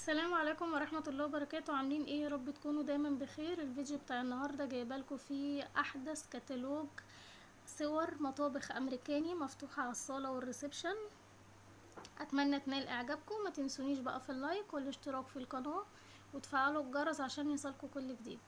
السلام عليكم ورحمة الله وبركاته. عاملين إيه؟ يا رب تكونوا دايما بخير. الفيديو بتاع النهاردة جايبالكوا فيه أحدث كتالوج صور مطابخ أمريكاني مفتوحة على الصالة وال reception. أتمنى تنال إعجابكم. ما تنسونيش بقى في ال like والاشتراك في القناة وتفعلوا الجرس عشان يصلكوا كل جديد.